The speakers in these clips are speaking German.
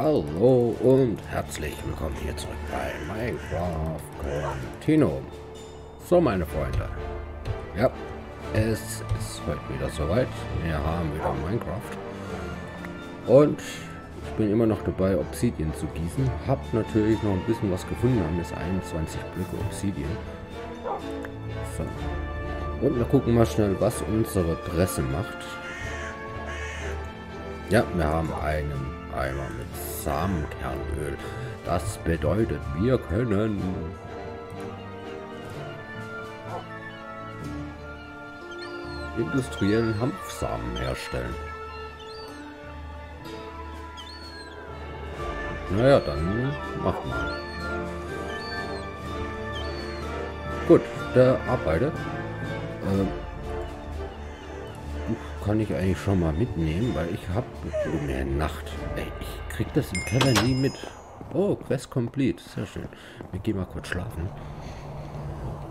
Hallo und herzlich willkommen hier zurück bei Minecraft Continuum. So meine Freunde, ja, es ist heute wieder soweit. Wir haben wieder Minecraft. Und ich bin immer noch dabei, Obsidian zu gießen. Hab natürlich noch ein bisschen was gefunden. Haben jetzt 21 Blöcke Obsidian. So. Und wir gucken mal schnell, was unsere Presse macht. Ja, wir haben einen Eimer mit Samenkernöl. Das bedeutet, wir können industriellen Hanfsamen herstellen. Naja, dann mach mal. Gut, der arbeitet. Äh, kann ich eigentlich schon mal mitnehmen, weil ich habe eine Nacht. Ey, ich krieg das im Keller nie mit. Oh, Quest complete. Sehr schön. Wir gehen mal kurz schlafen.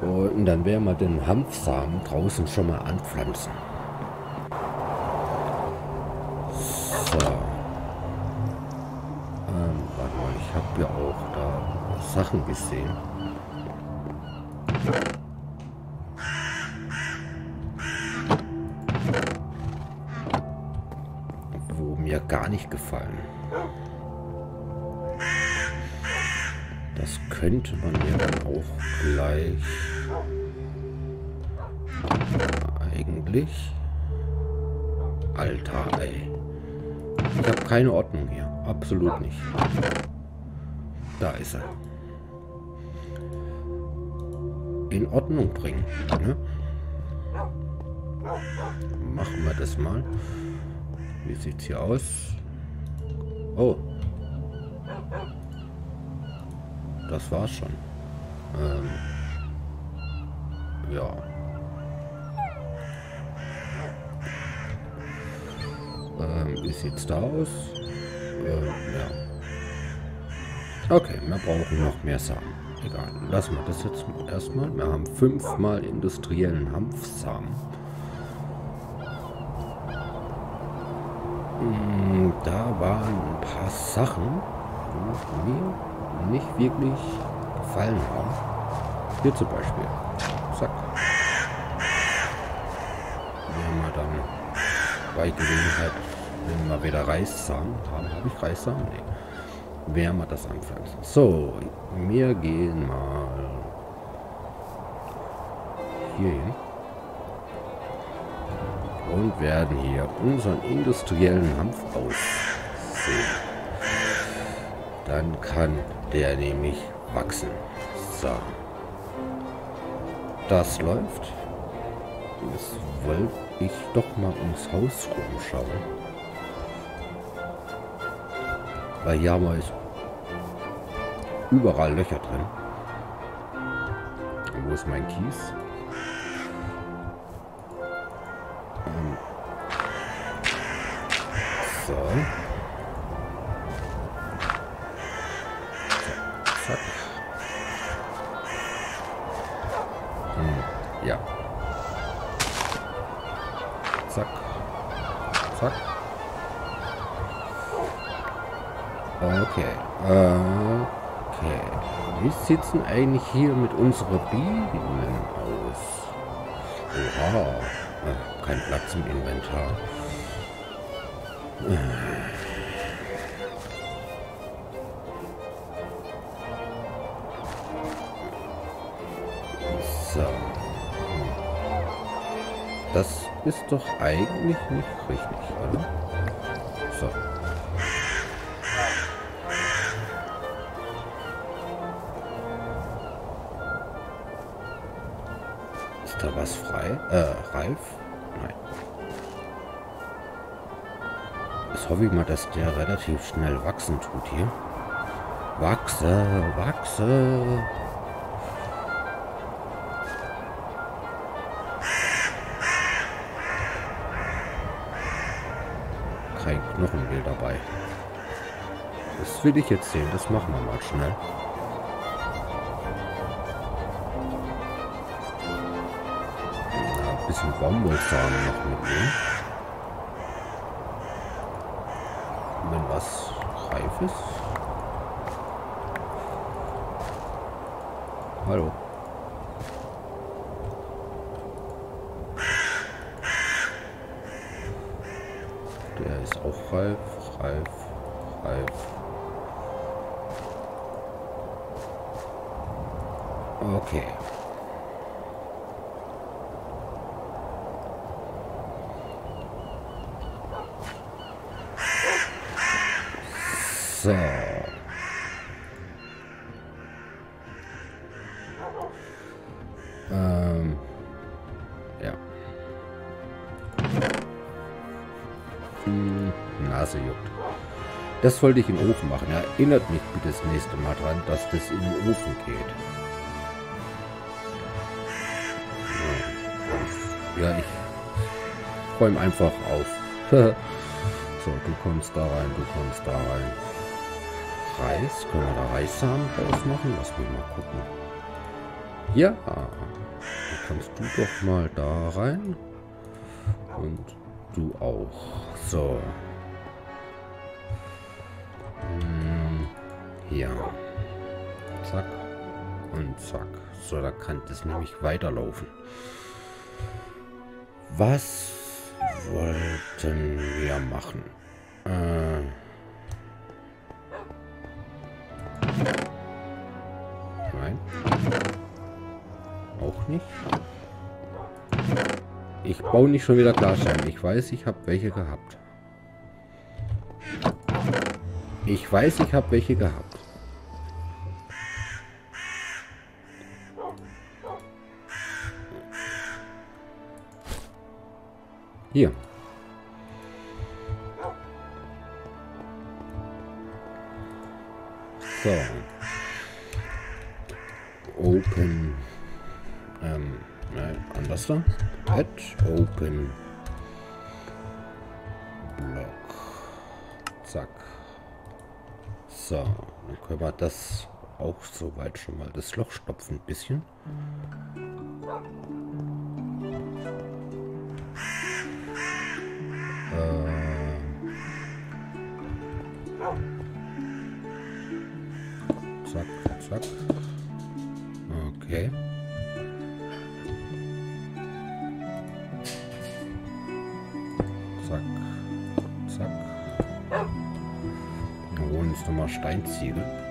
Und dann werden wir den Hanfsamen draußen schon mal anpflanzen. So. Ähm, warte mal, ich habe ja auch da Sachen gesehen. Gar nicht gefallen. Das könnte man ja dann auch gleich eigentlich. Alter, ey. Ich habe keine Ordnung hier. Absolut nicht. Da ist er. In Ordnung bringen. Ne? Machen wir das mal. Wie sieht's hier aus? Oh. Das war's schon. Ähm. Ja. Ähm, wie sieht's da aus? Ähm, ja. Okay, wir brauchen noch mehr Samen. Egal, lassen wir das jetzt erstmal. Wir haben fünfmal industriellen Hanfsamen. Hm, da waren ein paar Sachen, die mir nicht wirklich gefallen haben. Hier zum Beispiel. Zack. Wenn wir dann bei Gelegenheit, wenn wir wieder Reissamen haben, habe ich Reissamen? Nee. Werden wir das anpflanzen. So, wir gehen mal hier hin und werden hier unseren industriellen Hanf aussehen. Dann kann der nämlich wachsen. So. Das läuft. Jetzt wollte ich doch mal ums Haus rumschauen. Weil hier haben wir überall Löcher drin. Wo ist mein Kies? So. Zack. Hm, ja. Zack. Zack. Okay. Okay. Wie sieht es denn eigentlich hier mit unserer Bienen aus? Oha. Äh, kein Platz im Inventar. So. Das ist doch eigentlich nicht richtig, oder? So. Ist da was frei? Äh, reif? Nein. Jetzt hoffe ich mal, dass der relativ schnell wachsen tut hier. Wachse, wachse. Will ich jetzt sehen. Das machen wir mal schnell. ein bisschen Baumwollsamen noch mitnehmen. wenn was reif ist. Hallo. Der ist auch reif, reif. Das wollte ich im Ofen machen. Erinnert mich bitte das nächste Mal dran, dass das in den Ofen geht. Ja, ich räume einfach auf. so, du kommst da rein, du kommst da rein. Reis, können wir da Reissamen draus machen? Lass mich mal gucken. Ja, dann kommst du doch mal da rein. Und du auch. So. Ja. Zack. Und zack. So, da kann das nämlich weiterlaufen. Was wollten wir machen? Äh Nein. Auch nicht. Ich baue nicht schon wieder Glasscheiben. Ich weiß, ich habe welche gehabt. Ich weiß, ich habe welche gehabt. Hier. So. Open. Ähm, nein, anders da. Add Open. Block. Zack. So, dann können wir das auch soweit schon mal das Loch stopfen ein bisschen. Zack. Okay. Zack. Zack. Wir holen uns nochmal Steinziegel.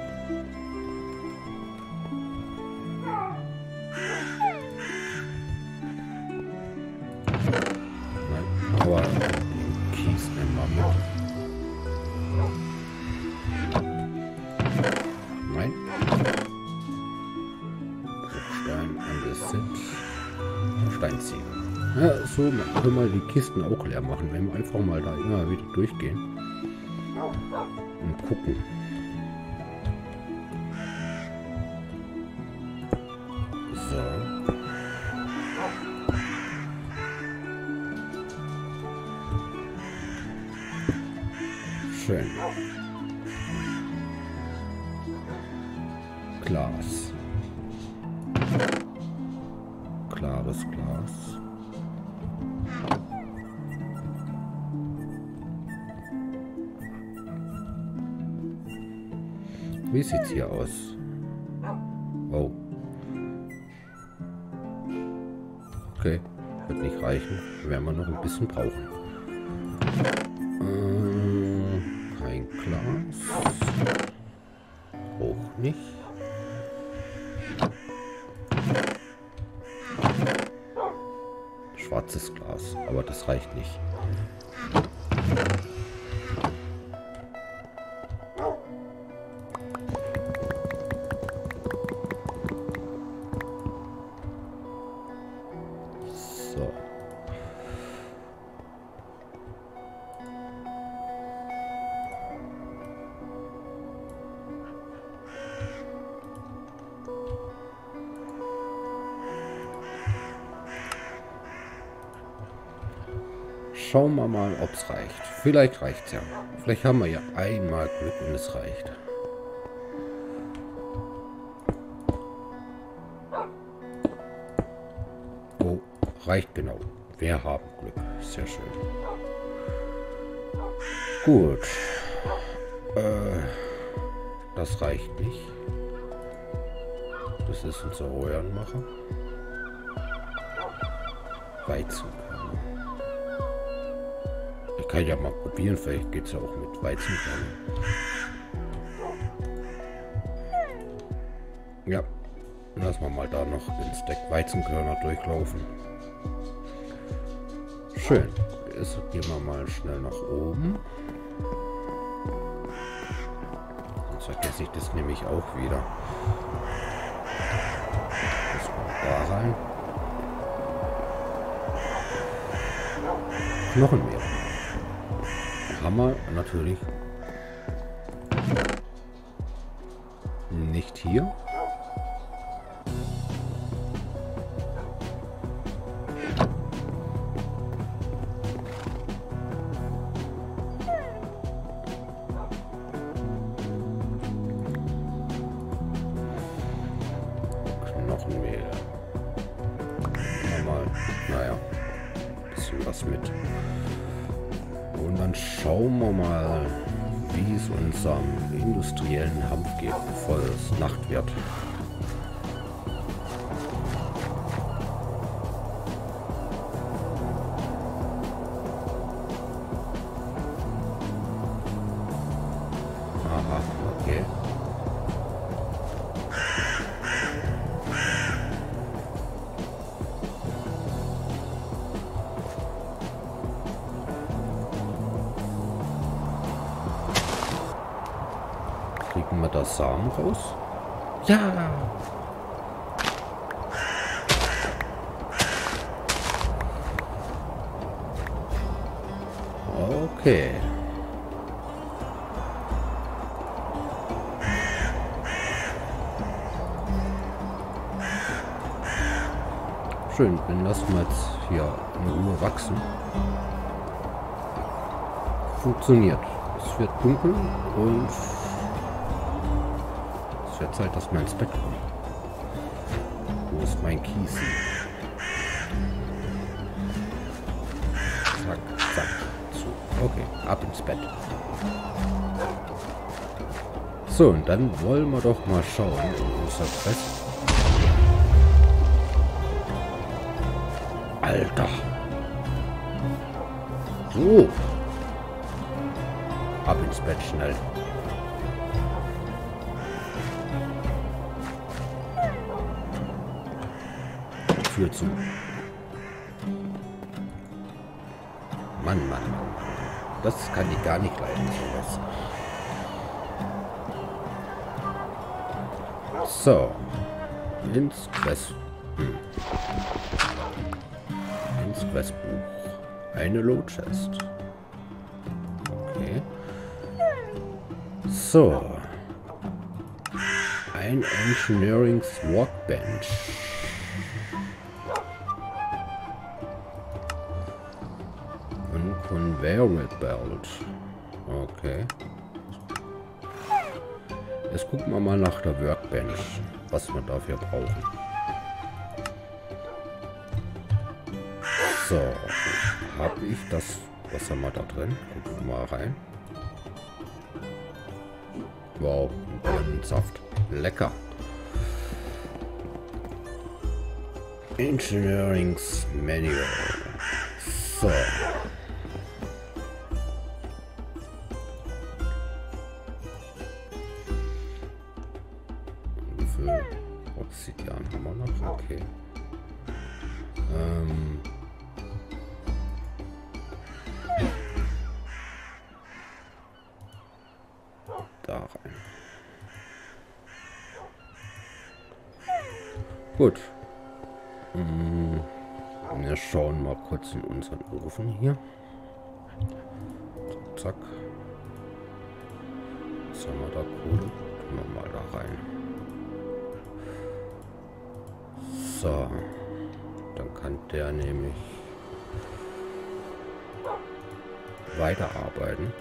Können wir die Kisten auch leer machen, wenn wir einfach mal da immer wieder durchgehen und gucken. Sieht's hier aus? Oh. Okay, wird nicht reichen. Werden wir noch ein bisschen brauchen. Ähm, kein Glas. Auch nicht. Schwarzes Glas, aber das reicht nicht. Schauen wir mal, ob es reicht. Vielleicht reicht es ja. Vielleicht haben wir ja einmal Glück und es reicht. Oh, reicht genau. Wir haben Glück. Sehr schön. Gut. Äh, das reicht nicht. Das ist unser Röhrenmacher. Weizenkörner. Ich kann ja mal probieren, vielleicht geht es ja auch mit Weizenkörnern. Ja, lassen wir mal da noch den Stack Weizenkörner durchlaufen. Schön. Jetzt gehen wir mal schnell nach oben. Sonst vergesse ich das nämlich auch wieder. Das kommt da rein. Knochenmehl. Hammer natürlich nicht hier. Samen raus? Ja! Okay. Schön, dann lassen wir jetzt hier in Ruhe wachsen. Funktioniert. Es wird dunkel und Zeit, dass wir ins Bett kommen. Wo ist mein Kies? Zack, zack, zu. Okay, ab ins Bett. So, und dann wollen wir doch mal schauen in unser Quest. Alter. So. Ab ins Bett schnell. Tür zu. Mann, Mann, Mann. Das kann ich gar nicht leiden, sowas. So. Ins Quest. Hm. Ins Questbuch. Eine Low Chest. Okay. So. Ein Engineering's Workbench. Conveyor Belt. Okay. Jetzt gucken wir mal nach der Workbench, was wir dafür brauchen. So, habe ich das, was haben wir da drin? Gucken wir mal rein. Wow, Birnensaft. Lecker. Engineering's Manual. So. Zack. Was haben wir da? Kohle. Tun wir mal da rein. So. Dann kann der nämlich weiterarbeiten.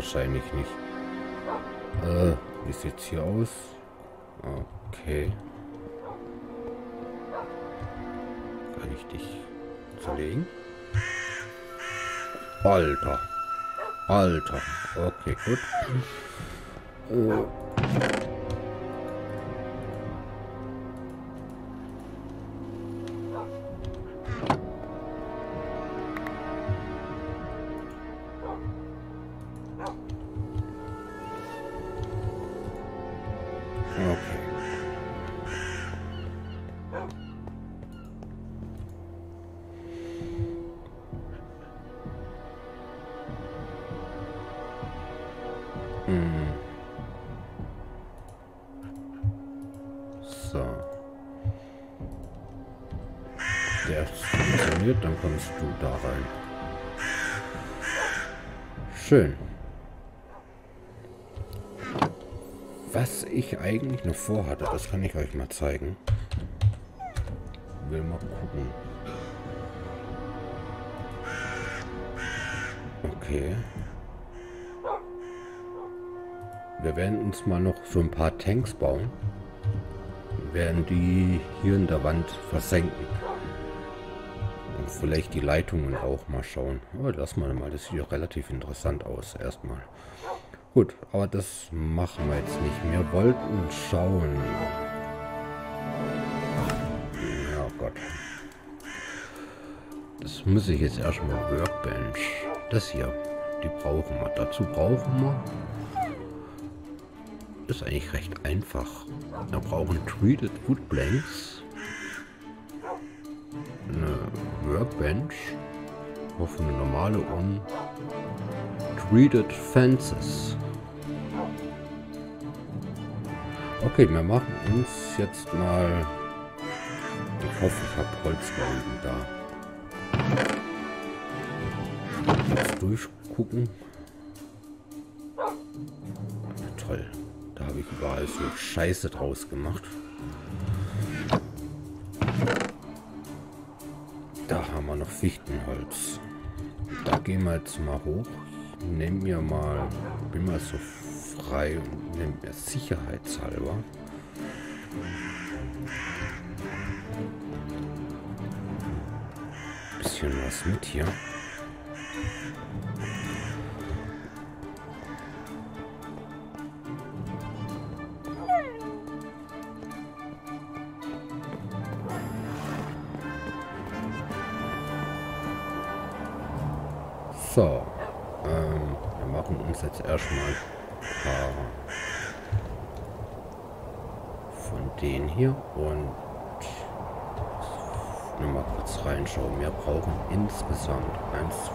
Wahrscheinlich nicht. Äh, wie sieht's hier aus? Okay. Kann ich dich zerlegen? Alter. Alter. Okay, gut. Äh. Vorhatte, das kann ich euch mal zeigen. Will mal gucken. Okay. Wir werden uns mal noch so ein paar Tanks bauen. Wir werden die hier in der Wand versenken vielleicht die Leitungen auch mal schauen. Aber lass mal mal, das sieht auch relativ interessant aus erstmal. Gut, aber das machen wir jetzt nicht. Wir wollten schauen. Ja Gott. Das muss ich jetzt erstmal Workbench. Das hier, die brauchen wir. Dazu brauchen wir ist eigentlich recht einfach. Wir brauchen Treated Wood Blanks eine Workbench auf eine normale un Treated Fences. Okay, wir machen uns jetzt mal. Ich hoffe, ich habe Holzbalken da. Jetzt durchgucken. Toll. Da habe ich überall so Scheiße draus gemacht. noch Fichtenholz. Da gehen wir jetzt mal hoch. Nehme mir mal, bin mal so frei und nehme mir sicherheitshalber. Bisschen was mit hier. Und nur mal kurz reinschauen. Wir brauchen insgesamt 1, 2,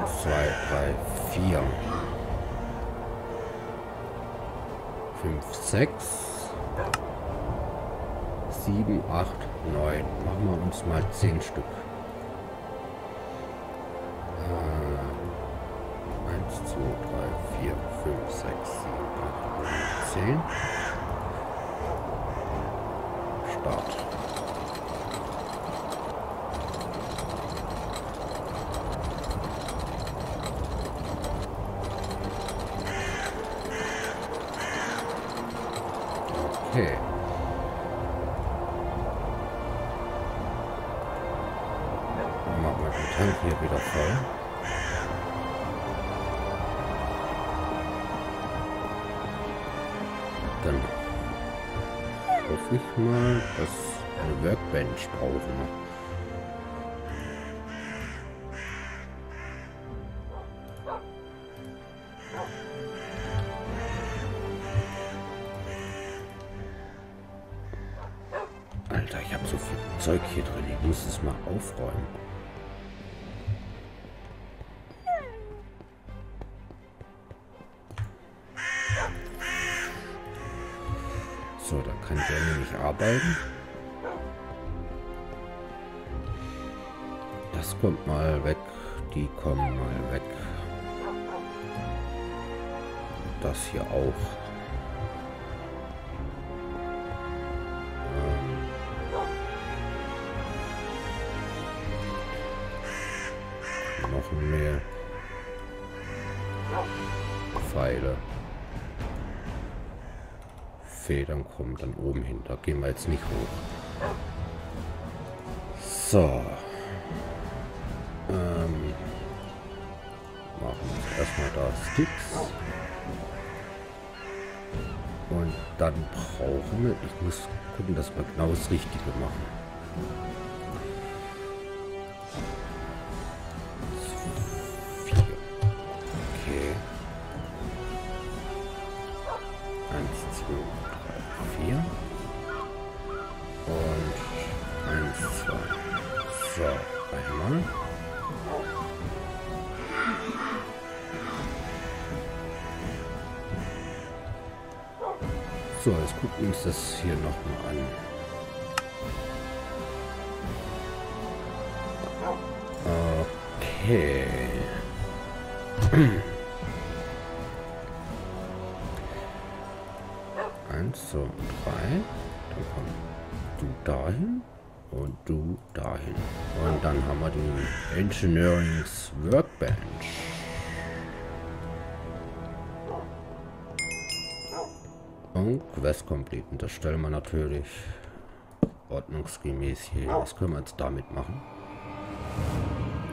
1, 2, 3, 4, 5, 6, 7, 8, 9. Machen wir uns mal 10 Stück. 8, Alter, ich habe so viel Zeug hier drin. Ich muss es mal aufräumen. So, da kann der nämlich arbeiten. Das kommt mal weg. Die kommen mal weg. Das hier auch. Noch mehr Pfeile. Federn kommen dann oben hin. Da gehen wir jetzt nicht hoch. So. Ähm. Machen wir erstmal da Sticks. Dann brauchen wir, ich muss gucken, dass wir genau das Richtige machen. Hier nochmal an. Okay. Eins, zwei, drei. Dann komm du dahin und du dahin. Und dann haben wir die Engineering's Und Quest complete. Und das stellen wir natürlich ordnungsgemäß hier. Was können wir jetzt damit machen?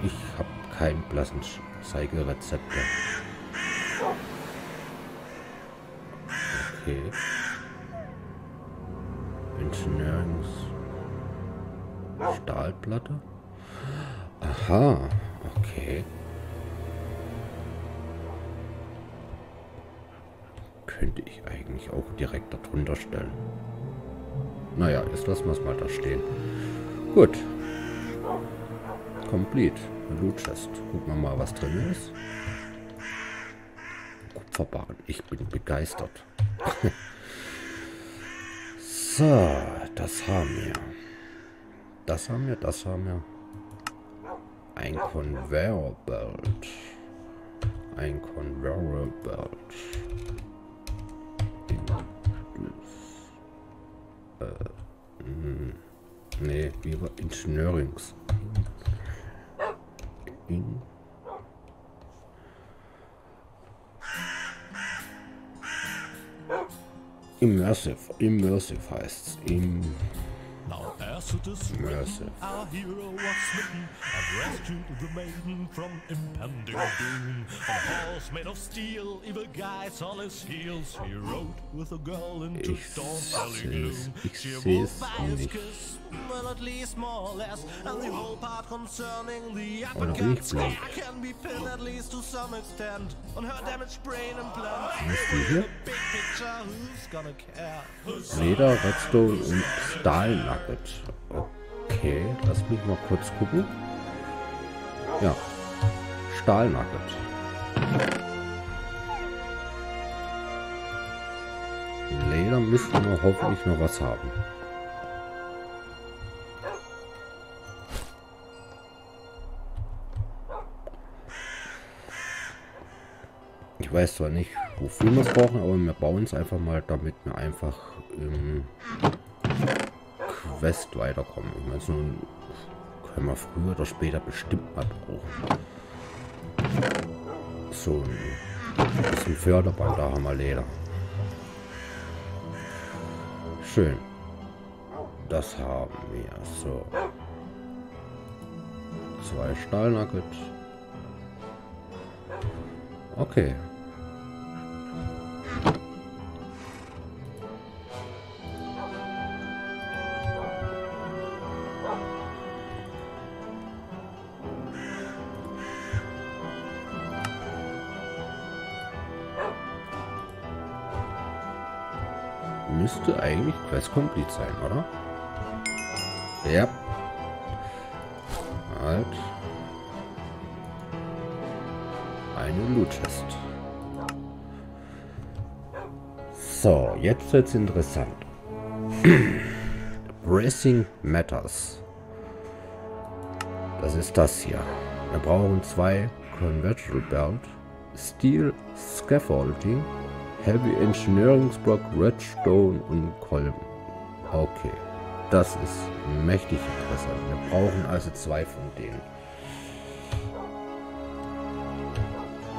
Ich habe kein Blassenzeigerezepte. Okay. Engineerings. Stahlplatte. Aha. Okay. Könnte ich eigentlich auch direkt darunter stellen. Naja, jetzt lassen wir es mal da stehen. Gut. Complete. Loot Chest. Gucken wir mal, was drin ist. Kupferbarren. Ich bin begeistert. so, das haben wir. Das haben wir, das haben wir. Ein Conveyor Belt. Ein Conveyor Belt. Nee, lieber Ingenieurings. In Immersive. Immersive heißt's. Im this Mercy. Our hero was smitten and rescued the maiden from impending doom. On a horse made of steel, evil guys on his heels, he rode with a girl into storm valley gloom. She awoke by his kiss, well at least more or less, and the whole part concerning the applicant's can be pinned at least to some extent on her damaged brain implant. Big picture, who's gonna care? Leder, Redstone und Stahlnugget. Okay, lass mich mal kurz gucken. Ja, Stahlnugget. Leder müssten wir hoffentlich noch was haben. Ich weiß zwar nicht, wofür wir brauchen, aber wir bauen es einfach mal, damit wir einfach ähm, Quest weiterkommen. Ich meine, so können wir früher oder später bestimmt mal brauchen. So ein bisschen Förderband, da haben wir Leder. Schön. Das haben wir. So. Zwei Stahlnugget. Okay. Quest Complete sein, oder? Ja. Halt. Eine Loot Chest. So, jetzt wird's interessant. Racing Matters. Das ist das hier. Wir brauchen zwei Conventional Belt, Steel Scaffolding, Heavy Engineering Block, Redstone und Kolben. Okay, das ist mächtig interessant. Wir brauchen also zwei von denen.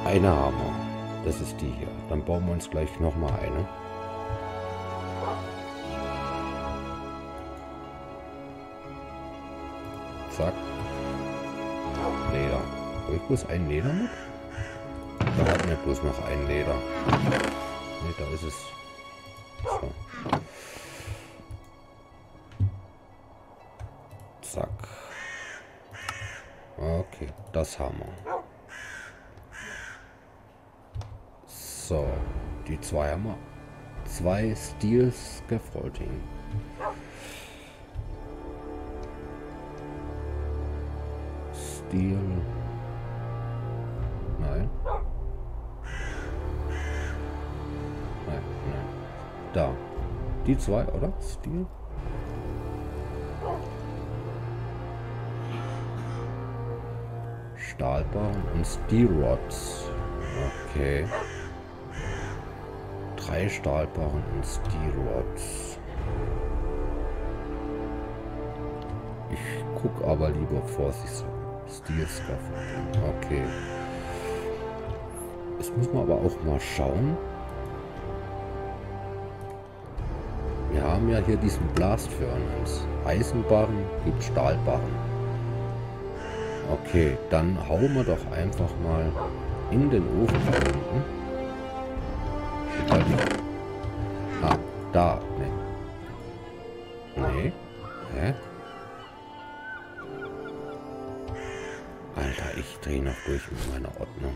Eine haben wir. Das ist die hier. Dann bauen wir uns gleich nochmal eine. Zack. Leder. Habe ich bloß ein Leder mit? Da hatten wir bloß noch ein Leder. Ne, da ist es. Das. So, die zwei haben wir. Zwei Steel Scaffolding. Steel. Nein. Nein, nein. Da. Die zwei, oder? Steel? Stahlbarren und Steel Rods. Okay. Drei Stahlbarren und Steel Rods. Ich guck aber lieber vorsichtshalber. Steel Scaffolding. Okay. Jetzt muss man aber auch mal schauen. Wir haben ja hier diesen Blast Furnace. Eisenbarren gibt Stahlbarren. Okay, dann hauen wir doch einfach mal in den Ofen da unten. Ah, da. Nee. Nee. Hä? Alter, ich drehe noch durch mit meiner Ordnung.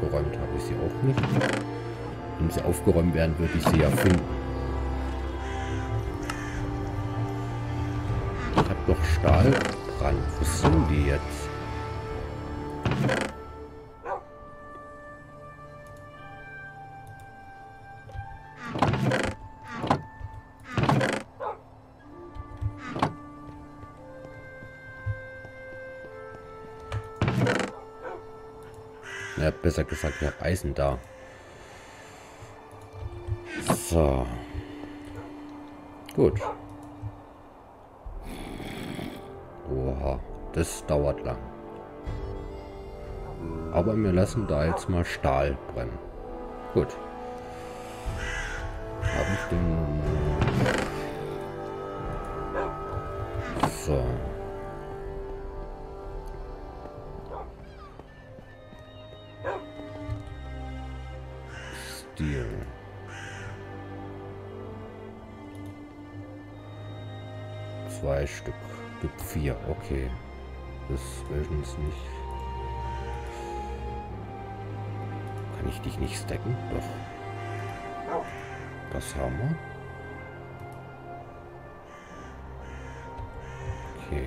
Geräumt habe ich sie auch nicht. Wenn sie aufgeräumt werden, würde ich sie ja finden. Ich habe doch Stahlbrand. Wo sind die jetzt? Ja, besser gesagt, ich habe Eisen da. So. Gut. Oha, das dauert lang. Aber wir lassen da jetzt mal Stahl brennen. Gut. Habe ich den... So. Zwei Stück. Gibt vier. Okay. Das welchen es nicht. Kann ich dich nicht stacken? Doch. Das haben wir. Okay.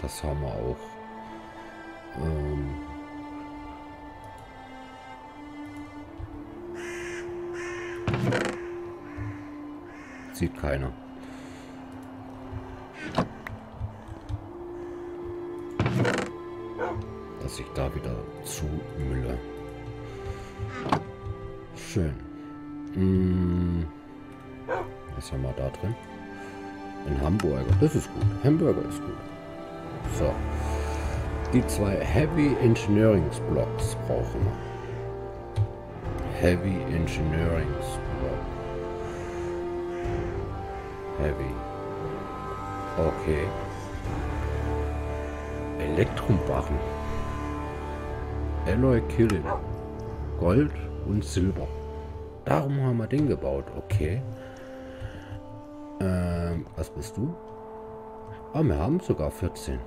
Das haben wir auch. Sieht keiner. Dass ich da wieder zu mülle. Schön. Hm. Was haben wir da drin? Ein Hamburger. Das ist gut. Hamburger ist gut. So. Die zwei Heavy Engineering Blocks brauchen wir. Heavy Engineering Block. Heavy. Okay. Elektrumbarren. Alloy Killing. Gold und Silber. Darum haben wir den gebaut. Okay. Ähm, was bist du? Ah, wir haben sogar 14.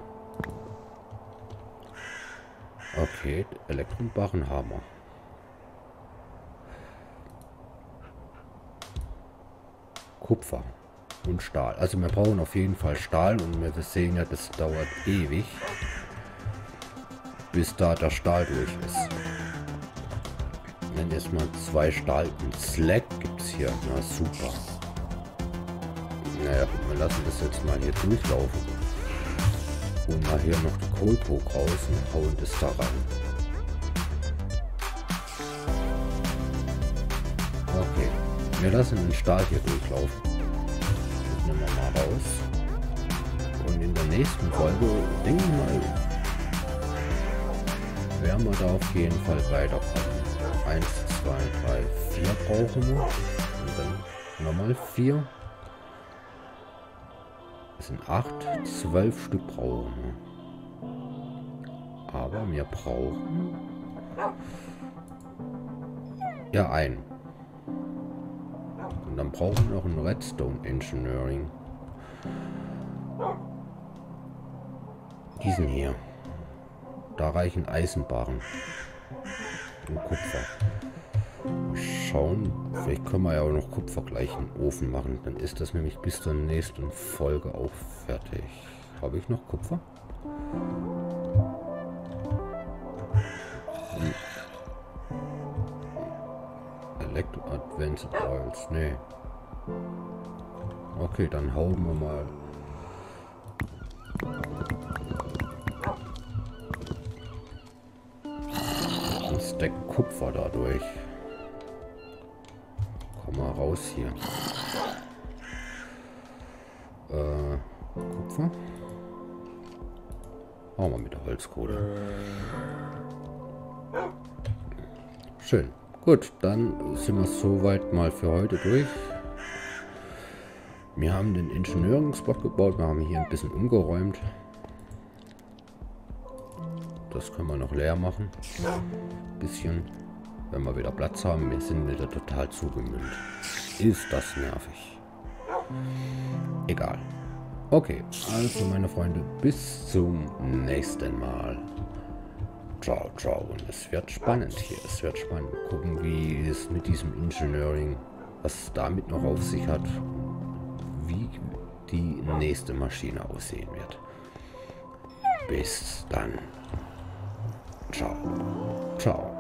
Okay, Elektronbarren haben wir. Kupfer und Stahl. Also wir brauchen auf jeden Fall Stahl und wir sehen ja, das dauert ewig, bis da der Stahl durch ist. Wenn jetzt mal zwei Stahl und Slack gibt es hier. Na super. Naja, wir lassen das jetzt mal hier durchlaufen. Holen mal hier noch die Kohlburg raus und hauen das da rein. Okay, wir lassen den Stahl hier durchlaufen. Das wir raus. Und in der nächsten Folge, denke ich mal, werden wir da auf jeden Fall weiterkommen. 1, 2, 3, 4 brauchen wir. Und dann nochmal 4 sind acht, zwölf Stück brauchen. Aber wir brauchen ja ein. Und dann brauchen wir noch ein Redstone Engineering. Diesen hier. Da reichen Eisenbarren und Kupfer schauen. Vielleicht können wir ja auch noch Kupfer gleich im Ofen machen. Dann ist das nämlich bis zur nächsten Folge auch fertig. Habe ich noch Kupfer? Electro Advanced Oils. Nee. Okay, dann hauen wir mal ein Stack Kupfer dadurch mal raus hier. Äh, Kupfer. Machen wir mit der Holzkohle. Schön. Gut, dann sind wir soweit mal für heute durch. Wir haben den Ingenieurenspot gebaut. Wir haben hier ein bisschen umgeräumt. Das können wir noch leer machen. Bisschen wenn wir wieder Platz haben. Wir sind wieder total zugemüllt. Ist das nervig. Egal. Okay, also meine Freunde, bis zum nächsten Mal. Ciao, ciao. Und es wird spannend hier. Es wird spannend. Gucken, wie es mit diesem Engineering, was damit noch auf sich hat, wie die nächste Maschine aussehen wird. Bis dann. Ciao. Ciao.